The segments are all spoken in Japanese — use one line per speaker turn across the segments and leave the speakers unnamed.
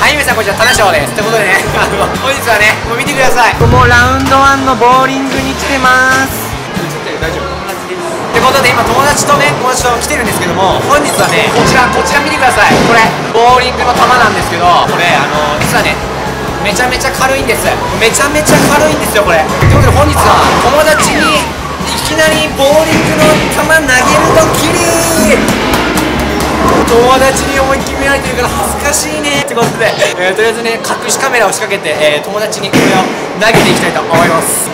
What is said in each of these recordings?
はい皆さんこんにちは田中翔ですということでね。あ の本日はねもう見てください。
僕もラウンドワンのボーリングに来てます。
大丈夫？ってことで今友達とね友達と来てるんですけども本日はねこちらこちら見てください。これボーリングの球なんですけどこれあの実はねめちゃめちゃ軽いんです。めちゃめちゃ軽いんですよこれ。ということで本日は友達にいきなりボーリングの球投げるドッキリ友達に思いっきり見られてるから恥ずかしいね。ってことで、えーとりあえずね隠しカメラを仕掛けて、えー友達にこれを投げていきたいと思います。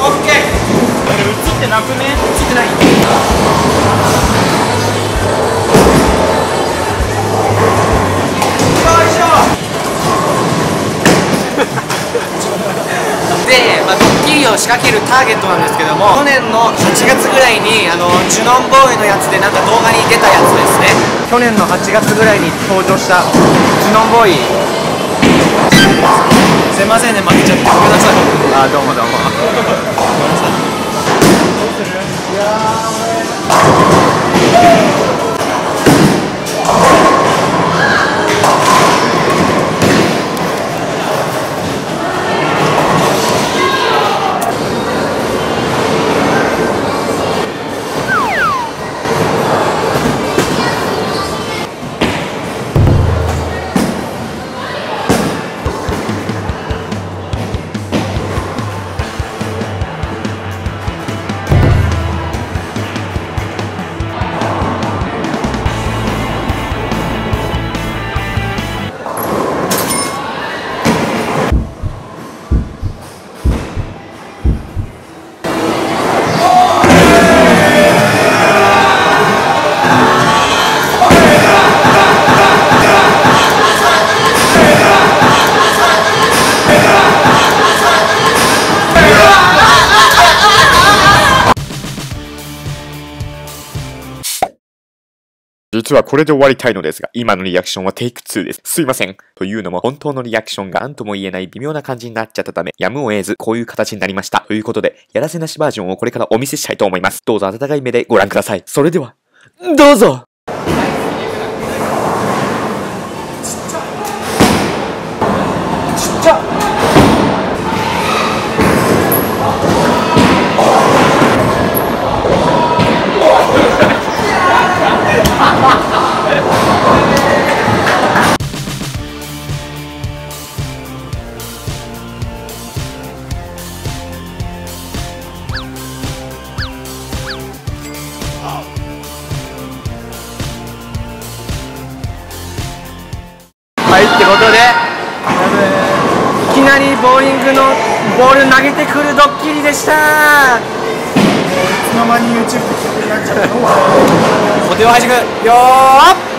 オッケー。
映ってなくね？
ついてない。で、まあ、リを仕掛けるターゲットなんですけども去年の8月ぐらいにあのジュノンボーイのやつでなんか動画に出たやつですね。
去年の8月ぐらいに登場したジュノンボーイ。
すいませんね負けちゃってごめんなさい。
あどうもどうも
実はこれで終わりたいのですが、今のリアクションはテイク2です。すいません。というのも、本当のリアクションが何とも言えない微妙な感じになっちゃったため、やむを得ず、こういう形になりました。ということで、やらせなしバージョンをこれからお見せしたいと思います。どうぞ温かい目でご覧ください。それでは、どうぞ
はいってことでいきなりボーリングのボール投げてくるドッキリでした。
いつの間に YouTube になっちゃったの？はお手をはじくよーっ。